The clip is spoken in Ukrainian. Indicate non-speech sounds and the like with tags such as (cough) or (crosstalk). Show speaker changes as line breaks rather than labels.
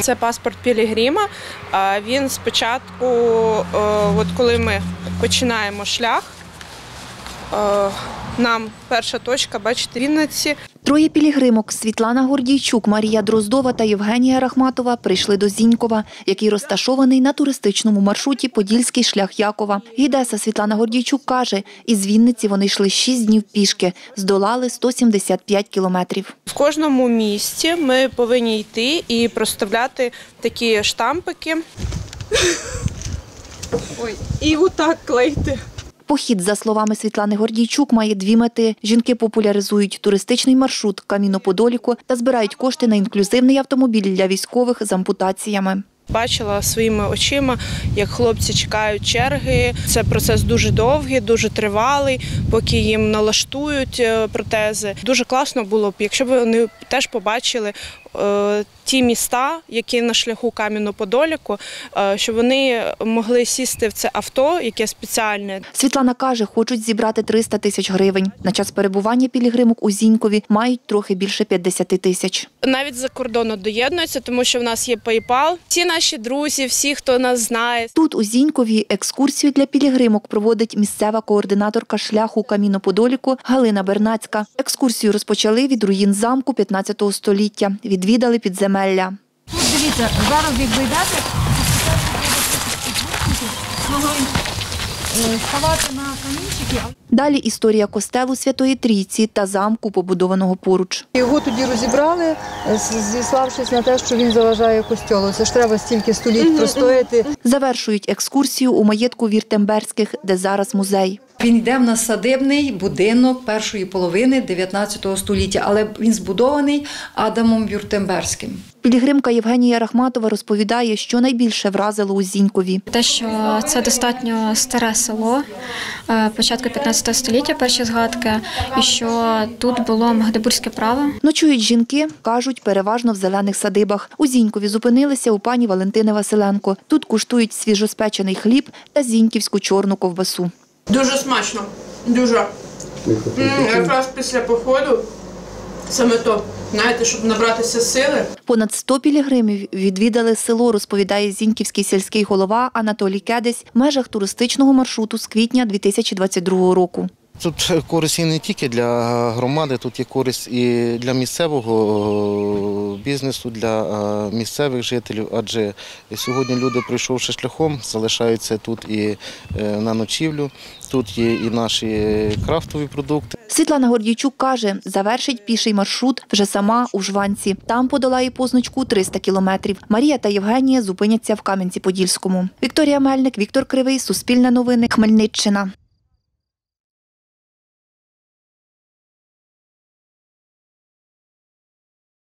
Це паспорт Пілігрима. Він спочатку, е, от коли ми починаємо шлях, е, нам перша точка, бачите, Вінниці.
Троє пілігримок Світлана Гордійчук, Марія Дроздова та Євгенія Рахматова прийшли до Зінькова, який розташований на туристичному маршруті Подільський шлях Якова. Гідеса Світлана Гордійчук каже, із Вінниці вони йшли 6 днів пішки, здолали 175 кілометрів.
В кожному місці ми повинні йти і проставляти такі штампики. (laughs) Ой, і отак клеїти.
Похід, за словами Світлани Гордійчук, має дві мети. Жінки популяризують туристичний маршрут Каміно-Подоліку та збирають кошти на інклюзивний автомобіль для військових з ампутаціями.
Бачила своїми очима, як хлопці чекають черги. Це процес дуже довгий, дуже тривалий, поки їм налаштують е, протези. Дуже класно було б, якщо б вони теж побачили ті міста, які на шляху Кам'яно-Подоліку, е, щоб вони могли сісти в це авто, яке спеціальне.
Світлана каже, хочуть зібрати 300 тисяч гривень. На час перебування пілігримок у Зінькові мають трохи більше 50 тисяч.
Навіть за кордону доєднуються, тому що в нас є PayPal. Всі наші друзі, всі, хто нас знає,
Тут у Зінькові екскурсію для пілігримок проводить місцева координаторка шляху Каміно-Подоліку Галина Бернацька. Екскурсію розпочали від руїн замку 15 століття. Відвідали підземелля.
Тут дивіться, зараз як ви йдете, е, ставати на камінчики.
Далі історія костелу Святої Трійці та замку, побудованого поруч.
Його тоді розібрали, зіславшись на те, що він заважає костьолу. Це ж треба стільки століть простояти.
Завершують екскурсію у маєтку Віртемберських, де зараз музей.
Він йде в нас садибний будинок першої половини 19 століття, але він збудований Адамом Вюртемберським.
Пілігримка Євгенія Рахматова розповідає, що найбільше вразило у Зінькові.
Те, що це достатньо старе село е, початку 15 століття, перші згадки, і що тут було магдебурзьке право.
Ночують жінки, кажуть, переважно в зелених садибах. У Зінькові зупинилися у пані Валентини Василенко. Тут куштують свіжоспечений хліб та зіньківську чорну ковбасу.
Дуже смачно, дуже. Якраз після походу саме то, знаєте, щоб набратися сили.
Понад 100 пілігримів відвідали село, розповідає зіньківський сільський голова Анатолій Кедесь в межах туристичного маршруту з квітня 2022 року.
Тут користь і не тільки для громади, тут є користь і для місцевого бізнесу, для е, місцевих жителів, адже сьогодні люди, пройшовши шляхом, залишаються тут і е, на ночівлю, тут є і наші крафтові продукти.
Світлана Гордійчук каже, завершить піший маршрут вже сама у Жванці. Там подолає позначку 300 кілометрів. Марія та Євгенія зупиняться в Кам'янці-Подільському. Вікторія Мельник, Віктор Кривий, Суспільне новини, Хмельниччина.